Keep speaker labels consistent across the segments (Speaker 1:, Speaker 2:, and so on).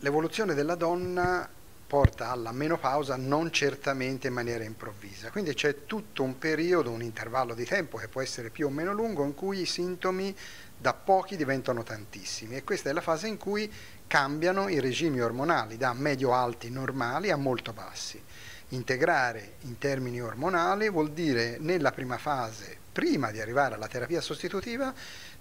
Speaker 1: l'evoluzione della donna porta alla menopausa non certamente in maniera improvvisa, quindi c'è tutto un periodo, un intervallo di tempo che può essere più o meno lungo in cui i sintomi da pochi diventano tantissimi e questa è la fase in cui cambiano i regimi ormonali da medio-alti normali a molto bassi. Integrare in termini ormonali vuol dire nella prima fase, prima di arrivare alla terapia sostitutiva,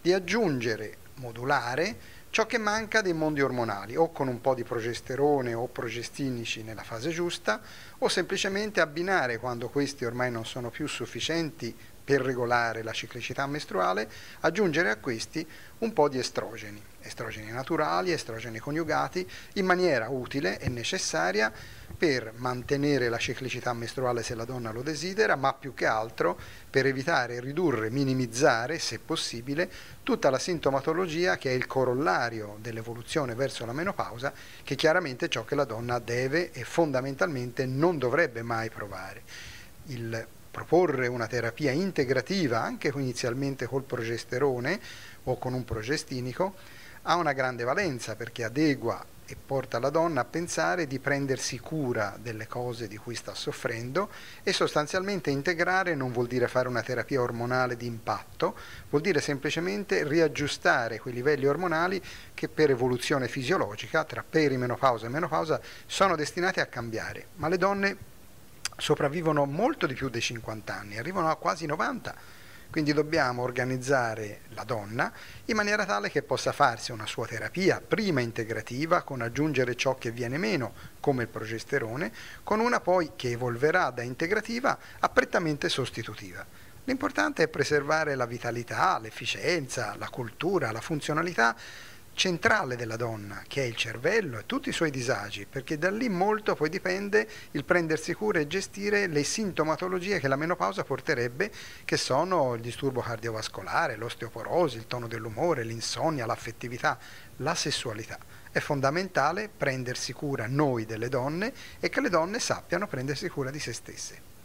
Speaker 1: di aggiungere, modulare, ciò che manca dei mondi ormonali, o con un po' di progesterone o progestinici nella fase giusta, o semplicemente abbinare quando questi ormai non sono più sufficienti per regolare la ciclicità mestruale, aggiungere a questi un po' di estrogeni, estrogeni naturali, estrogeni coniugati, in maniera utile e necessaria per mantenere la ciclicità mestruale se la donna lo desidera, ma più che altro per evitare, ridurre, minimizzare, se possibile, tutta la sintomatologia che è il corollario dell'evoluzione verso la menopausa, che chiaramente è ciò che la donna deve e fondamentalmente non dovrebbe mai provare. Il proporre una terapia integrativa, anche inizialmente col progesterone o con un progestinico, ha una grande valenza perché adegua e porta la donna a pensare di prendersi cura delle cose di cui sta soffrendo e sostanzialmente integrare non vuol dire fare una terapia ormonale di impatto, vuol dire semplicemente riaggiustare quei livelli ormonali che per evoluzione fisiologica tra perimenopausa e menopausa sono destinati a cambiare, ma le donne sopravvivono molto di più dei 50 anni, arrivano a quasi 90. Quindi dobbiamo organizzare la donna in maniera tale che possa farsi una sua terapia prima integrativa con aggiungere ciò che viene meno, come il progesterone, con una poi che evolverà da integrativa a prettamente sostitutiva. L'importante è preservare la vitalità, l'efficienza, la cultura, la funzionalità centrale della donna, che è il cervello e tutti i suoi disagi, perché da lì molto poi dipende il prendersi cura e gestire le sintomatologie che la menopausa porterebbe, che sono il disturbo cardiovascolare, l'osteoporosi, il tono dell'umore, l'insonnia, l'affettività, la sessualità. È fondamentale prendersi cura noi delle donne e che le donne sappiano prendersi cura di se stesse.